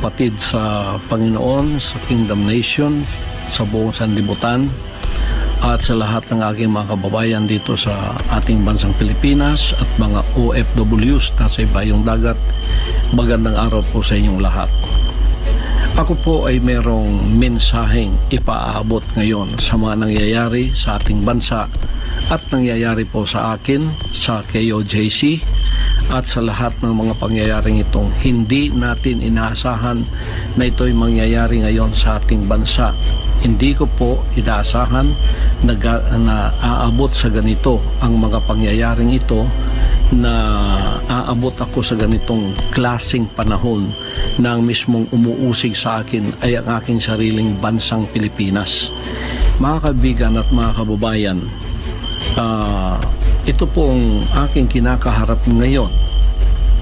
kapatid sa Panginoon, sa Kingdom Nation, sa buong sanlibutan, at sa lahat ng aking mga kababayan dito sa ating bansang Pilipinas at mga OFWs na sa ibayong dagat. Magandang araw po sa inyong lahat. Ako po ay merong mensaheng ipaabot ngayon sa mga nangyayari sa ating bansa at nangyayari po sa akin sa KOJC at sa lahat ng mga pangyayaring itong hindi natin inaasahan na ito'y mangyayari ngayon sa ating bansa. Hindi ko po inaasahan na, na aabot sa ganito ang mga pangyayaring ito na aabot ako sa ganitong klasing panahon na ang mismong umuusig sa akin ay ang aking sariling bansang Pilipinas. Mga kaibigan at mga kababayan, uh, ito pong aking kinakaharap ngayon.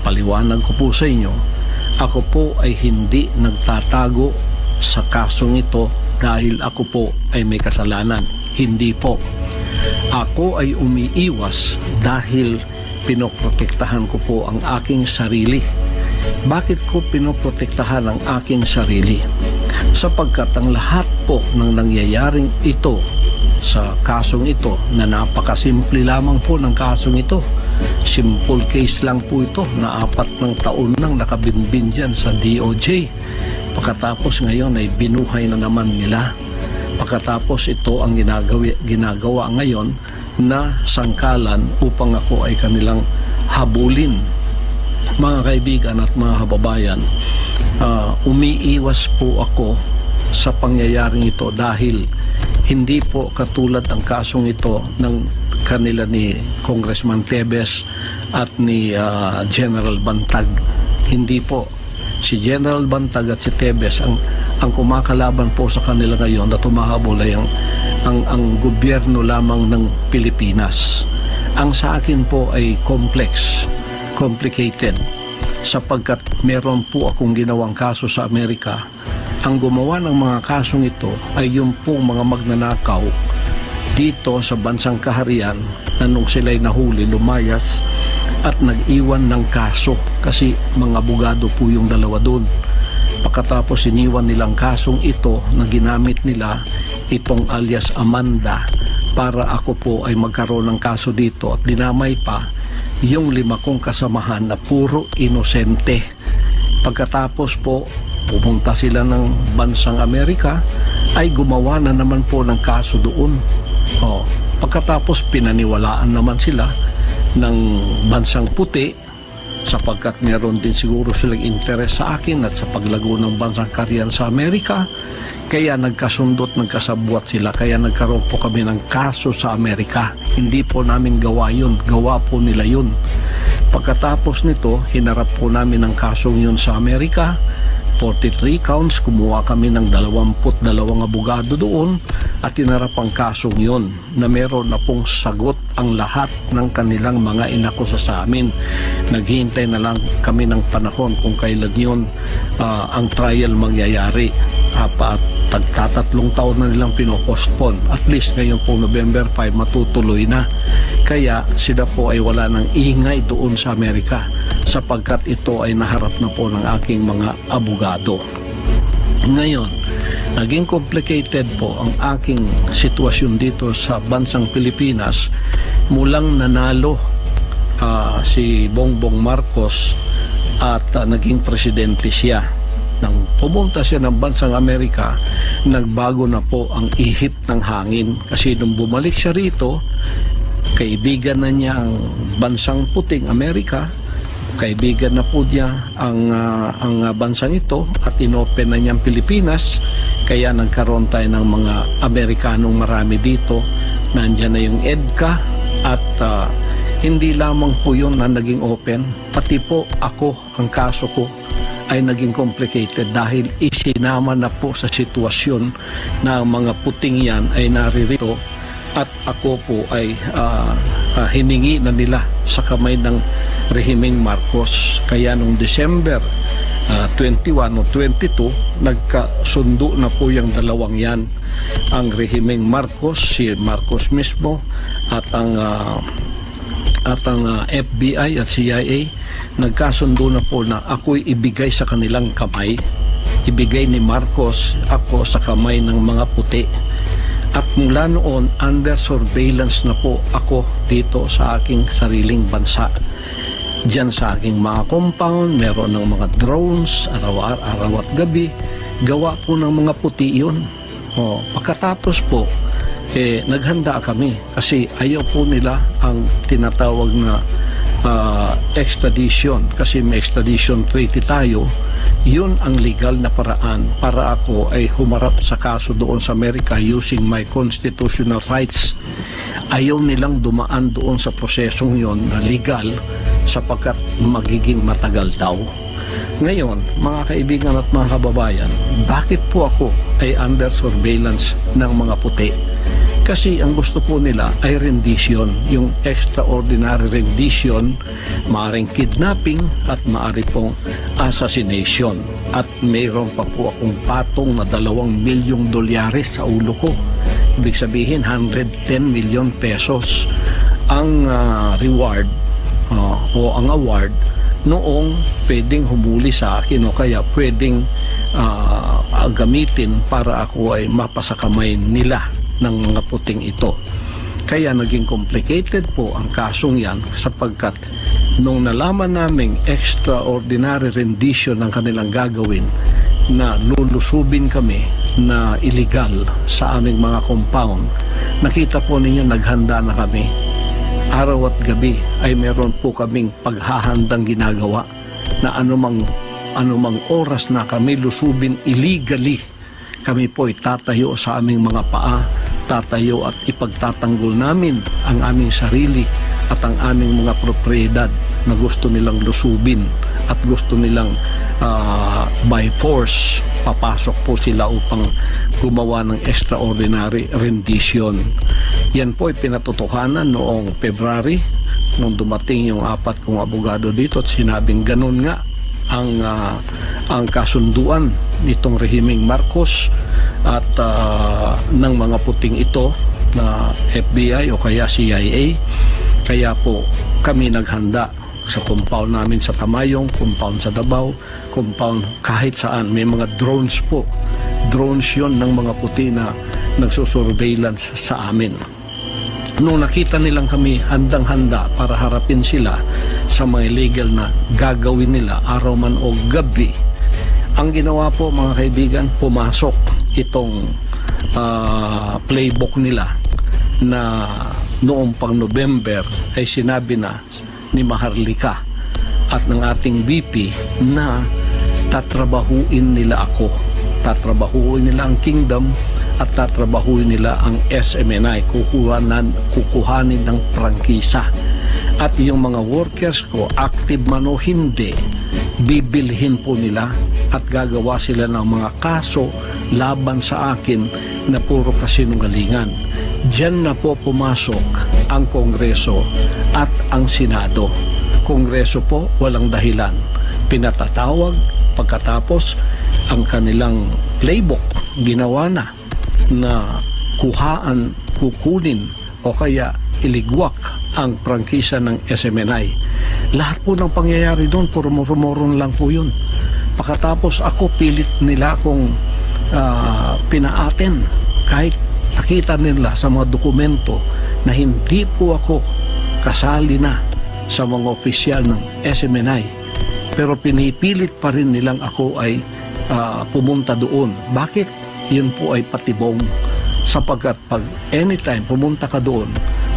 Paliwanag ko po sa inyo, ako po ay hindi nagtatago sa kasong ito dahil ako po ay may kasalanan. Hindi po. Ako ay umiiwas dahil pinoprotektahan ko po ang aking sarili. Bakit ko pinoprotektahan ang aking sarili? Sapagkat ang lahat po ng nangyayaring ito sa kasong ito na napakasimple lamang po ng kasong ito. Simple case lang po ito na apat ng taon nang nakabinbin dyan sa DOJ Pagkatapos ngayon ay binuhay na naman nila. Pagkatapos ito ang ginagawa, ginagawa ngayon na sangkalan upang ako ay kanilang habulin. Mga kaibigan at mga kababayan, uh, umiiwas po ako sa pangyayaring ito dahil hindi po katulad ang kasong ito ng kanila ni Congressman Tebes at ni uh, General Bantag. Hindi po si General Bantag at si Tebes ang ang kumakalaban po sa kanila ngayon na tumahabol ay ang, ang, ang gobyerno lamang ng Pilipinas. Ang sa akin po ay complex, complicated, sapagkat meron po akong ginawang kaso sa Amerika. Ang gumawa ng mga kasong ito ay yung pong mga magnanakaw dito sa bansang kaharian na nung sila'y nahuli lumayas at nag-iwan ng kaso kasi mga abogado po yung dalawa doon. Pagkatapos iniwan nilang kasong ito na ginamit nila itong alias Amanda para ako po ay magkaroon ng kaso dito at dinamay pa yung lima kong kasamahan na puro inosente. Pagkatapos po pupunta sila ng bansang Amerika ay gumawa na naman po ng kaso doon. Oh, pagkatapos pinaniwalaan naman sila ng bansang puti sapagkat meron din siguro silang interes sa akin at sa paglago ng bansang karyan sa Amerika. Kaya nagkasundot, nagkasabwat sila. Kaya nagkaroon po kami ng kaso sa Amerika. Hindi po namin gawa yun. Gawa po nila yun. Pagkatapos nito hinarap po namin ang kasong yun sa Amerika. 43 counts, kumuha kami ng 22 abogado doon at tinarap ang kasong yon na meron na pong sagot ang lahat ng kanilang mga inakusa sa amin. Naghihintay na lang kami ng panahon kung kailan yun uh, ang trial mangyayari. Uh, at tagtatatlong taon na nilang pinopostpone. At least ngayon po November 5 matutuloy na. Kaya sila po ay wala ng ingay doon sa Amerika sapagkat ito ay naharap na po ng aking mga abogado. Ngayon, naging complicated po ang aking sitwasyon dito sa bansang Pilipinas mulang nanalo uh, si Bongbong Marcos at uh, naging presidente siya. Nang pumunta siya ng bansang Amerika, nagbago na po ang ihip ng hangin kasi nung bumalik siya rito, kaibigan na niya ang bansang puting Amerika kaibigan na po niya ang, uh, ang bansang ito at inopen na niyang Pilipinas. Kaya nagkaroon tayo ng mga Amerikanong marami dito. Nandiyan na yung EDCA at uh, hindi lamang po yun na naging open. Pati po ako ang kaso ko ay naging complicated dahil isinama na po sa sitwasyon na ang mga puting yan ay naririto at ako po ay uh, uh, hiningi na nila sa kamay ng rehimeng Marcos. Kaya noong December uh, 21 o 22, nagkasundo na po yung dalawang yan. Ang rehimeng Marcos, si Marcos mismo, at ang uh, at ang ah, FBI at CIA nagkasundo na po na ako'y ibigay sa kanilang kamay. Ibigay ni Marcos ako sa kamay ng mga puti. At mula noon, under surveillance na po ako dito sa aking sariling bansa. Diyan sa aking mga compound, meron ng mga drones, araw-araw at gabi. Gawa po ng mga puti yun. O, pagkatapos po, eh, naghanda kami kasi ayaw po nila ang tinatawag na ah, extradition kasi may extradition treaty tayo yun ang legal na paraan para ako ay humarap sa kaso doon sa Amerika using my constitutional rights ayaw nilang dumaan doon sa prosesong yon na legal sapagkat magiging matagal daw ngayon, mga kaibigan at mga kababayan, bakit po ako ay under surveillance ng mga puti? Kasi ang gusto po nila ay rendition, yung extraordinary rendition, maaring kidnapping at maari pong assassination. At mayroon pa po akong patong na dalawang milyong dolyares sa ulo ko. Ibig sabihin, 110 milyon pesos ang ah, reward ah, o ang award noong pwedeng humuli sa akin o kaya pwedeng ah, gamitin para ako ay mapasakamay nila ng mga puting ito. Kaya naging complicated po ang kasong yan sapagkat nung nalaman naming extraordinary rendition ng kanilang gagawin na lulusubin kami na illegal sa aming mga compound, nakita po ninyo naghanda na kami araw at gabi ay meron po kaming paghahandang ginagawa na anumang anumang oras na kami lusubin illegally kami po ay tatayo sa aming mga paa tatayo at ipagtatanggol namin ang aming sarili at ang aming mga propriedad na gusto nilang lusubin at gusto nilang ah, by force papasok po sila upang gumawa ng extraordinary rendition. Yan po ay pinatotohanan noong February nung dumating yung apat kong abogado dito at sinabing ganun nga ang ah, ang kasunduan nitong rehimeng Marcos at ah, ng mga puting ito na FBI o kaya CIA kaya po kami naghanda sa compound namin sa Tamayong, compound sa Davao, compound kahit saan. May mga drones po. Drones yon ng mga puti na nagsusurveillance sa amin. Nung nakita nilang kami handang-handa para harapin sila sa mga illegal na gagawin nila araw man o gabi, ang ginawa po mga kaibigan, pumasok itong ah, playbook nila na noong pang November ay sinabi na ni Maharlika at ng ating VP na tatrabahuin nila ako. Tatrabahuin nila ang kingdom at tatrabahuin nila ang SMNI. Kukuhanan, kukuhanin ng prangkisa. At yung mga workers ko, active man o hindi, bibilhin po nila at gagawa sila ng mga kaso laban sa akin na puro kasinungalingan. Diyan na po pumasok ang Kongreso at ang Senado. Kongreso po walang dahilan. Pinatatawag pagkatapos ang kanilang playbook ginawa na na kuhaan, kukunin o kaya iligwak ang prangkisa ng SMNI. Lahat po ng pangyayari doon, puro murmuron lang po yun. Pagkatapos ako, pilit nila akong ah, pinaaten kahit nakita nila sa mga dokumento na hindi po ako kasali na sa mga opisyal ng SMNI. Pero pinipilit pa rin nilang ako ay ah, pumunta doon. Bakit? Yun po ay patibong sapagkat pag anytime pumunta ka doon,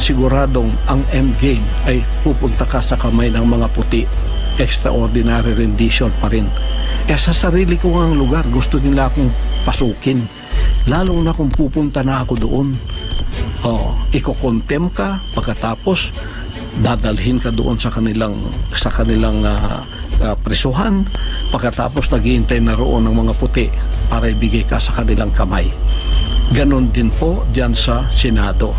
siguradong ang end game ay pupunta ka sa kamay ng mga puti. Extraordinary rendition pa rin. Eh sa sarili ko ang lugar, gusto nila akong pasukin. Lalo na kung pupunta na ako doon. Oh, iko-contem ka pagkatapos dadalhin ka doon sa kanilang sa kanilang ah, ah, presuhan pagkatapos naghihintay na roon ng mga puti para ibigay ka sa kanilang kamay. Ganon din po diyan sa Senado.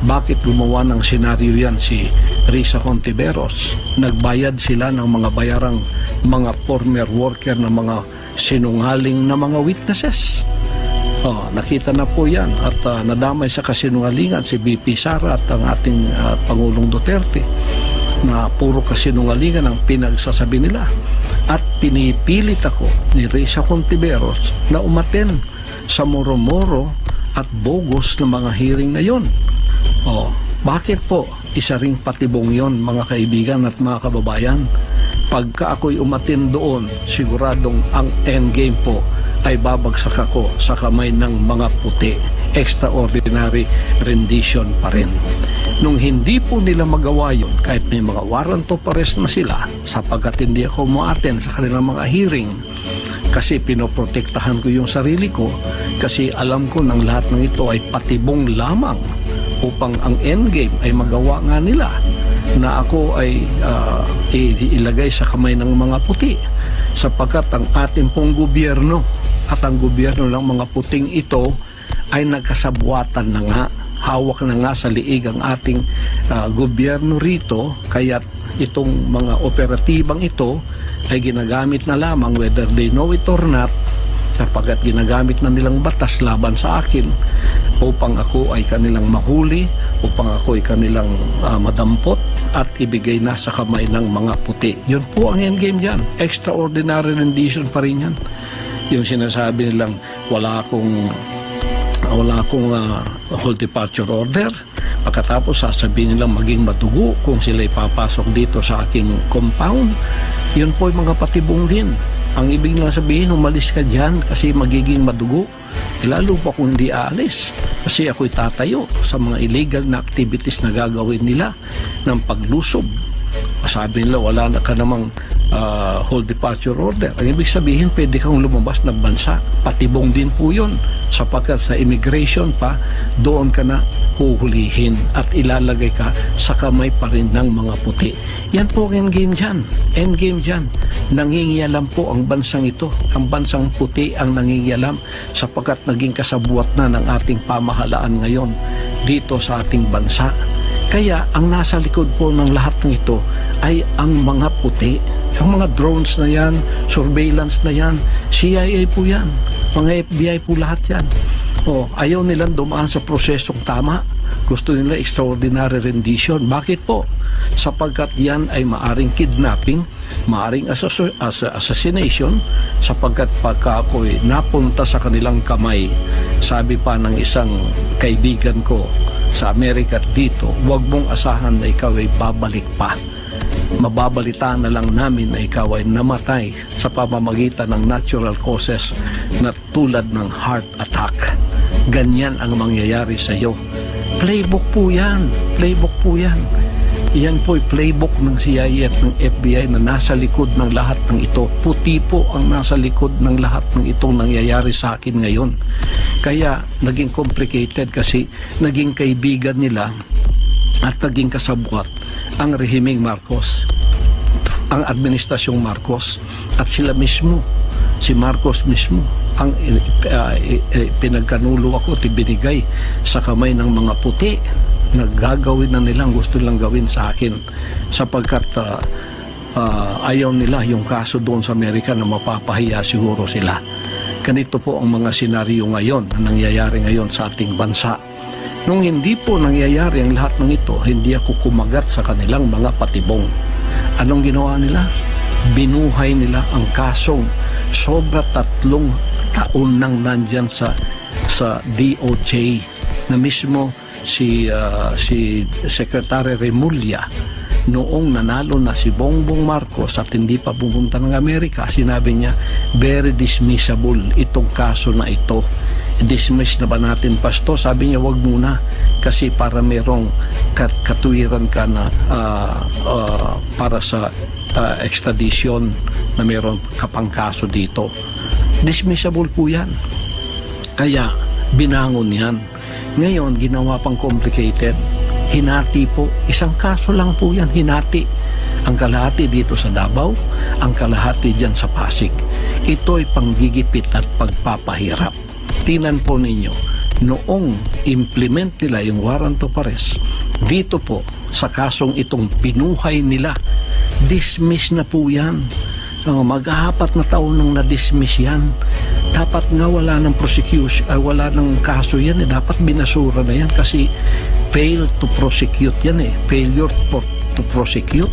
Bakit gumawa ng senaryo yan si Risa Contiveros? Nagbayad sila ng mga bayarang mga former worker ng mga sinungaling na mga witnesses. Oh, nakita na po yan at ah, nadamay sa kasinungalingan si BP Sara at ang ating ah, Pangulong Duterte na puro kasinungalingan ang pinagsasabi nila. Pinipilit ako ni Risa Contiveros na umaten sa moro-moro at bogus na mga hearing na yon. Oh, bakit po? Isa ring patibong yon mga kaibigan at mga kababayan. Pagka ako'y umatin doon, siguradong ang endgame po ay babagsak ako sa kamay ng mga puti. Extraordinary rendition pa rin. Nung hindi po nila magawa yun, kahit may mga warrant of arrest na sila, sapagkat hindi ako muaten sa kanilang mga hearing, kasi pinoprotektahan ko yung sarili ko, kasi alam ko ng lahat ng ito ay patibong lamang upang ang endgame ay magawa nga nila na ako ay i- ilagay sa kamay ng mga puti sapagkat ang ating pong gobyerno at ang gobyerno ng mga puting ito ay nagkasabwatan na nga hawak na nga sa liig ang ating ah, gobyerno rito kaya itong mga operatibang ito ay ginagamit na lamang whether they know it or not sapagkat ginagamit na nilang batas laban sa akin upang ako ay kanilang mahuli, upang ako ay kanilang ah, madampot at ibigay na sa kamay ng mga puti. Yun po ang endgame dyan. Extraordinary rendition pa rin yan. Yung sinasabi nilang wala akong wala akong ah, whole departure order. Pagkatapos sasabihin nilang maging matugo kung sila ipapasok dito sa aking compound. Yun po yung mga patibong din. Ang ibig nilang sabihin, umalis ka dyan kasi magiging madugo. Lalo pa kung hindi aalis. Kasi ako'y tatayo sa mga illegal na activities na gagawin nila ng paglusob. Sabi nila, wala na ka namang ah, whole departure order. Ang ibig sabihin, pwede kang lumabas ng bansa. Patibong din po yun. Sapagkat sa immigration pa, doon ka na huhulihin at ilalagay ka sa kamay pa rin ng mga puti. Yan po ang endgame dyan. Endgame dyan. Nangingialam po ang bansang ito. Ang bansang puti ang nangingialam sapagkat naging kasabuat na ng ating pamahalaan ngayon dito sa ating bansa. Kaya ang nasa likod po ng lahat ng ito ay ang mga puti. Ang mga drones na yan, surveillance na yan, CIA po yan, mga FBI po lahat yan. O, ayaw nilang dumaan sa prosesong tama. Gusto nila extraordinary rendition. Bakit po? Sapagkat yan ay maaring kidnapping, maaring asaso- asa- assassination, sapagkat pagka ako'y napunta sa kanilang kamay, sabi pa ng isang kaibigan ko sa Amerika dito, huwag mong asahan na ikaw ay babalik pa mababalita na lang namin na ikaw ay namatay sa pamamagitan ng natural causes na tulad ng heart attack. Ganyan ang mangyayari sa iyo. Playbook po yan. Playbook po yan. Yan po ay playbook ng CIA at ng FBI na nasa likod ng lahat ng ito. Puti po ang nasa likod ng lahat ng itong nangyayari sa akin ngayon. Kaya naging complicated kasi naging kaibigan nila at naging kasabwat ang rehimeng Marcos, ang administrasyong Marcos at sila mismo, si Marcos mismo ang uh, pinagkanulo ako at sa kamay ng mga puti na gagawin na nilang gusto nilang gawin sa akin sapagkat uh, uh, ayaw nila yung kaso doon sa Amerika na mapapahiya siguro sila. Ganito po ang mga senaryo ngayon na nangyayari ngayon sa ating bansa. Nung hindi po nangyayari ang lahat ng ito, hindi ako kumagat sa kanilang mga patibong. Anong ginawa nila? Binuhay nila ang kasong sobra tatlong taon nang nandyan sa sa DOJ na mismo si uh, si Secretary Remulla noong nanalo na si Bongbong Marcos at hindi pa pumunta ng Amerika, sinabi niya, very dismissible itong kaso na ito. Dismiss na ba natin, Pasto? Sabi niya, wag muna kasi para merong kat katuwiran ka na uh, uh, para sa uh, extradition na meron kapang kaso dito. Dismissible po yan. Kaya binangon yan. Ngayon, ginawa pang complicated. Hinati po. Isang kaso lang po yan, hinati. Ang kalahati dito sa Davao, ang kalahati dyan sa Pasig. Ito ay panggigipit at pagpapahirap. Tinan po ninyo, noong implement nila yung warrant of arrest, dito po sa kasong itong pinuhay nila, dismiss na po yan. Oh, mag-apat na taon nang na-dismiss yan. Dapat nga wala ng prosecution, ay wala ng kaso yan eh. Dapat binasura na yan kasi fail to prosecute yan eh. Failure for, to prosecute.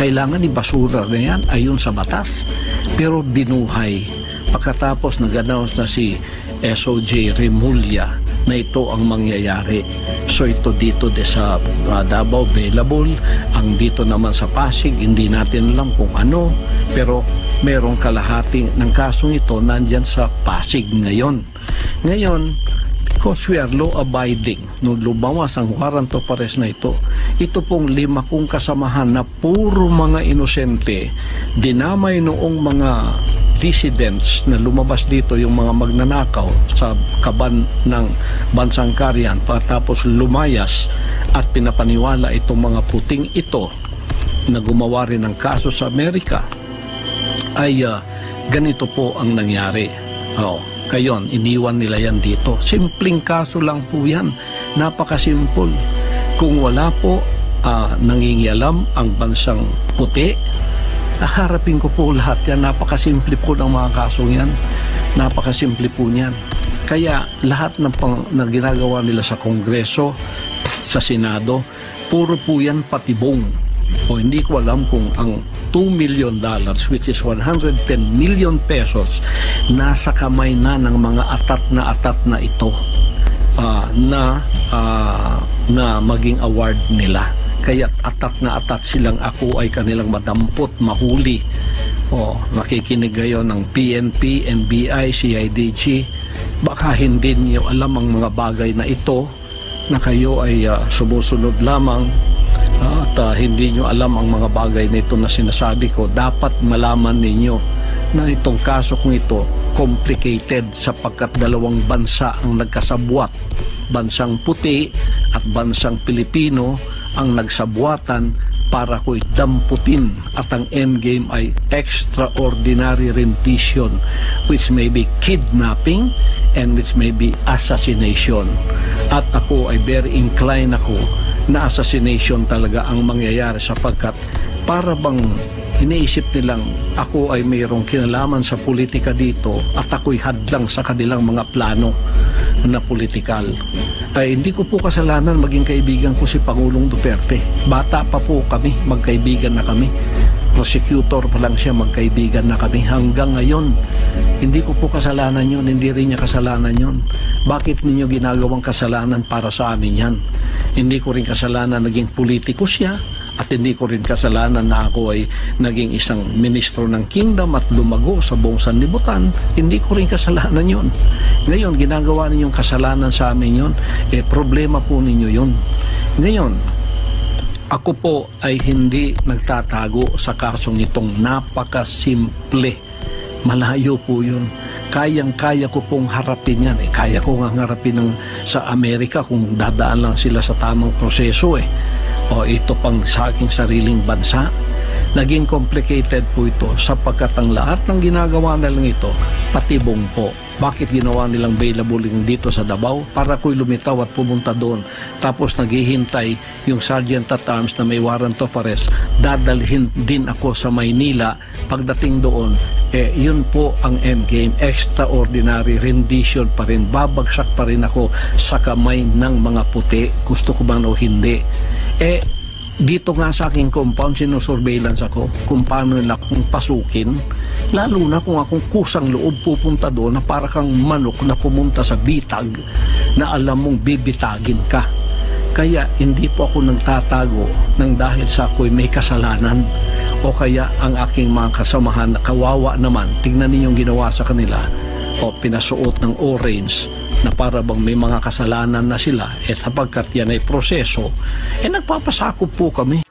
Kailangan ibasura na yan ayon sa batas. Pero binuhay. Pagkatapos nag-announce na si SOJ Remulla na ito ang mangyayari. So ito dito de sa uh, Davao available, ang dito naman sa Pasig hindi natin alam kung ano, pero merong kalahati ng kasong ito nandyan sa Pasig ngayon. Ngayon, because we are law abiding, nung lumawas ang warrant of arrest na ito, ito pong lima kong kasamahan na puro mga inosente, dinamay noong mga dissidents na lumabas dito yung mga magnanakaw sa kaban ng bansang Karyan patapos lumayas at pinapaniwala itong mga puting ito na gumawa rin ng kaso sa Amerika ay ah, ganito po ang nangyari. Oh, kayon, iniwan nila yan dito. Simpleng kaso lang po yan. Napakasimple. Kung wala po ah, nangingialam ang bansang puti, Haharapin ko po lahat yan. Napakasimple po ng mga kasong yan. Napakasimple po niyan. Kaya lahat ng pang, na ginagawa nila sa Kongreso, sa Senado, puro po yan patibong. O hindi ko alam kung ang 2 million dollars which is 110 million pesos nasa kamay na ng mga atat na atat na ito ah, na ah, na maging award nila kaya atat na atat silang ako ay kanilang madampot, mahuli. O, nakikinig kayo ng PNP, NBI, CIDG. Baka hindi niyo alam ang mga bagay na ito na kayo ay uh, sumusunod lamang at uh, hindi niyo alam ang mga bagay na ito na sinasabi ko. Dapat malaman ninyo na itong kaso kong ito complicated sapagkat dalawang bansa ang nagkasabwat. Bansang puti at bansang Pilipino ang nagsabuatan para ko'y damputin at ang endgame ay extraordinary rendition which may be kidnapping and which may be assassination. At ako ay very inclined ako na assassination talaga ang mangyayari sapagkat para bang iniisip nilang ako ay mayroong kinalaman sa politika dito at ako'y hadlang sa kanilang mga plano na politikal. Ay hindi ko po kasalanan maging kaibigan ko si Pangulong Duterte. Bata pa po kami, magkaibigan na kami. Prosecutor pa lang siya, magkaibigan na kami. Hanggang ngayon, hindi ko po kasalanan yun, hindi rin niya kasalanan yun. Bakit ninyo ginagawang kasalanan para sa amin yan? Hindi ko rin kasalanan naging politiko siya, at hindi ko rin kasalanan na ako ay naging isang ministro ng kingdom at lumago sa buong sanlibutan. Hindi ko rin kasalanan yon. Ngayon, ginagawa ninyong kasalanan sa amin yon, eh problema po ninyo yon. Ngayon, ako po ay hindi nagtatago sa kasong itong napakasimple. Malayo po yun. Kayang-kaya ko pong harapin yan. Eh, kaya ko nga harapin ng, sa Amerika kung dadaan lang sila sa tamang proseso eh o ito pang sa aking sariling bansa. Naging complicated po ito sapagkat ang lahat ng ginagawa nilang ito, patibong po. Bakit ginawa nilang available dito sa Davao? Para ko'y lumitaw at pumunta doon. Tapos naghihintay yung Sergeant at Arms na may warrant of arrest. Dadalhin din ako sa Maynila. Pagdating doon, eh, yun po ang endgame. Extraordinary rendition pa rin. Babagsak pa rin ako sa kamay ng mga puti. Gusto ko man o hindi eh, dito nga sa aking compound, sinusurveillance ako kung paano nila kung pasukin. Lalo na kung akong kusang loob pupunta doon na para kang manok na pumunta sa bitag na alam mong bibitagin ka. Kaya hindi po ako nagtatago ng dahil sa ako'y may kasalanan o kaya ang aking mga kasamahan na kawawa naman, tingnan ninyong ginawa sa kanila o pinasuot ng orange na para bang may mga kasalanan na sila eh sapagkat yan ay proseso eh nagpapasakop po kami